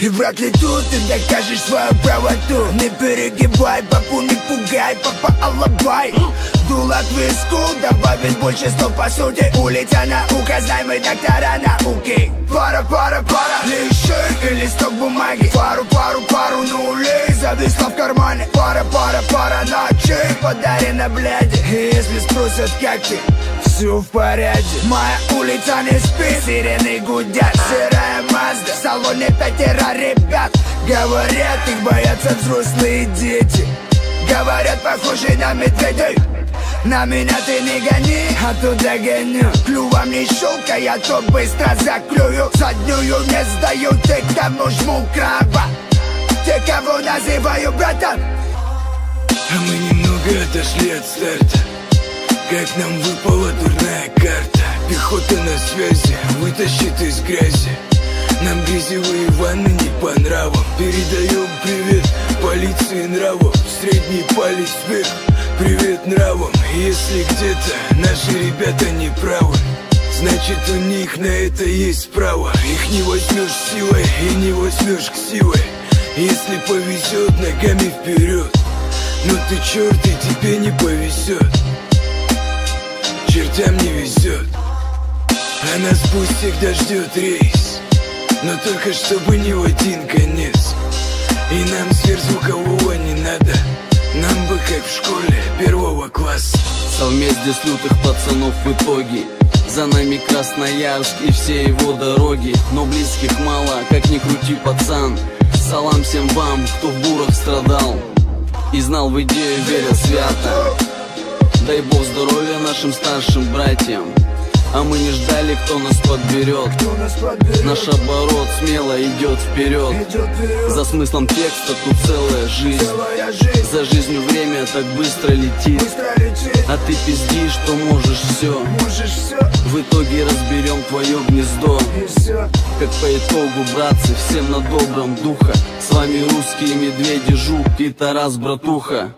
И вряд ли тут ты докажешь свою правоту Не перегибай, папу не пугай, папа алабай. Дуло к виску, добавить больше сто по сути. Улица наука, знай мы доктора науки. Пара, пара, пара, лиши и листок бумаги. Пару, пару, пару нулей зависла в кармане. Пара, пара, пара ночей подарена бляди. И если спросят как ты, все в порядке. Моя улица не спит, сирены гудят Сырая Мазда, в салоне пятеро ребят. Говорят, их боятся взрослые дети. Говорят, похожи на медведей. На меня ты не гони, а то догоню. Клювом не щелкай, я то быстро заклюю. Заднюю не сдаю, те, кому жму краба Те, кого называю братом. А мы немного отошли от старта Как нам выпала дурная карта. Пехота на связи, вытащит из грязи. Нам грязевые ванны не по нравам Передаем привет полиции нравов Средний палец вверх, привет нравам Если где-то наши ребята не правы Значит у них на это есть право. Их не возьмешь силой и не возьмешь к силой. Если повезет, ногами вперед. Но ты черт, и тебе не повезет Чертям не везет А нас пусть всегда ждет рейс. Но только чтобы не в один конец. И нам сверхзвукового не надо. Нам бы как в школе первого класса. Совместе с лютых пацанов в итоге. За нами Красноярск и все его дороги. Но близких мало, как ни крути пацан. Салам всем вам, кто в бурах страдал. И знал в идею, верил свято Дай бог здоровья нашим старшим братьям. А мы не ждали, кто нас подберет. Наш оборот смело идет вперед. За смыслом текста тут целая жизнь. За жизнью время так быстро летит. А ты пиздишь, что можешь все В итоге разберем твое гнездо. Как по итогу, братцы, всем на добром духа С вами русские медведи, жук и Тарас, братуха